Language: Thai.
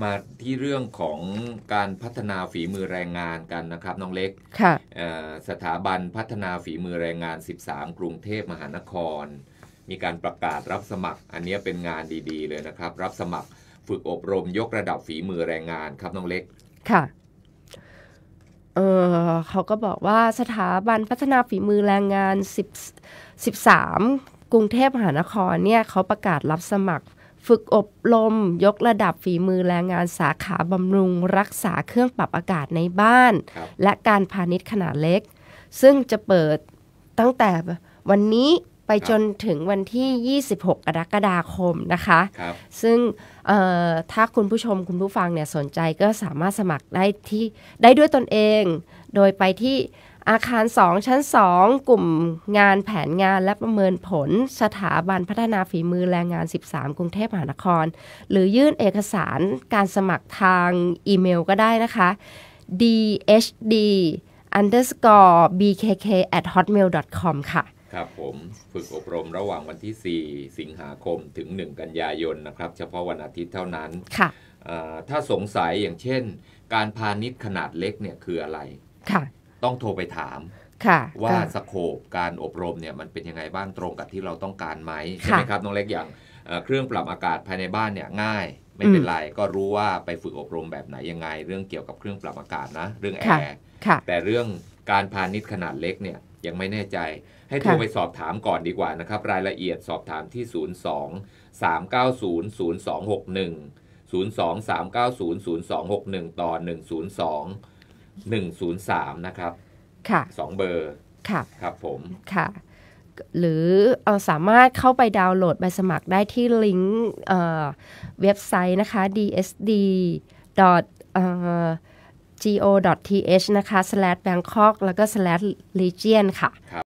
มาที่เรื่องของการพัฒนาฝีมือแรงงานกันนะครับน้องเล็กค่ะเอ่อสถาบันพัฒนาฝีมือแรงงาน 13 กรุงเทพมหานคร มีการประกาศรับสมัคร อันนี้เป็นงานดีๆ เลยนะครับ รับสมัครฝึกอบรมยกระดับฝีมือแรงงานครับน้องเล็กค่ะเออเขาก็บอกว่าสถาบันพัฒนาฝีมือแรงงาน10 13 กรุงเทพมหานครเนี่ยเขาประกาศรับสมัคร ฝึกอบรมยกระดับฝีมือแรงงานสาขาบำรุง รักษาเครื่องปรับอากาศในบ้านครับและการพาณิชย์ขนาดเล็ก ซึ่งจะเปิดตั้งแต่วันนี้ไปจนถึงวันที่ 26 กรกฎาคมนะคะครับซึ่งเอ่อถ้าคุณผู้ชมคุณผู้ฟังเนี่ยสนใจก็สามารถสมัครได้ที่ได้ด้วยตนเอง โดยไปที่ อาคาร 2 ชั้น 2 กลุ่มงานแผนงานและประเมินผลสถาบันพัฒนาฝีมือแรงงาน 13 กรุงเทพมหานคร หรือยื่นเอกสารการสมัครทางอีเมลก็ได้นะคะ dhd underscore bkk at hotmail com ค่ะ ครับผม ฝึกอบรมระหว่างวันที่ 4 สิงหาคมถึง 1 กันยายนนะครับ เฉพาะวันอาทิตย์เท่านั้น ค่ะเอ่อถ้าสงสัยอย่างเช่น การพาณิชย์ขนาดเล็กเนี่ยคืออะไร ค่ะ ต้องโทรไปถามค่ะว่าก็สโคปการอบรมเนี่ยมันเป็นยังไงบ้างตรงกับที่เราต้องการไหมค่ะใช่ไหมครับน้องเล็กอย่างเอ่อเครื่องปรับอากาศภายในบ้านเนี่ยง่าย ไม่เป็นอืมไรก็รู้ว่าไปฝึกอบรมแบบไหนยังไง เรื่องเกี่ยวกับเครื่องปรับอากาศนะ เรื่องแอค่ะร์ค่ะแต่เรื่องการพาณิชย์ขนาดเล็กเนี่ยยังไม่แน่ใจ ให้โทรค่ะไปสอบถามก่อนดีกว่านะครับ รายละเอียดสอบถามที่ 02 390 0261 02 390 0261 ต่อ 102 103 นะครับค่ะ 2 เบอร์ค่ะ ครับผม ค่ะ หรือเออสามารถเข้าไปดาวน์โหลดใบสมัครได้ที่ลิงก์เอ่อเว็บไซต์นะคะ dsd go th นะคะ slash bangkok แล้วก็ slash legion ค่ะ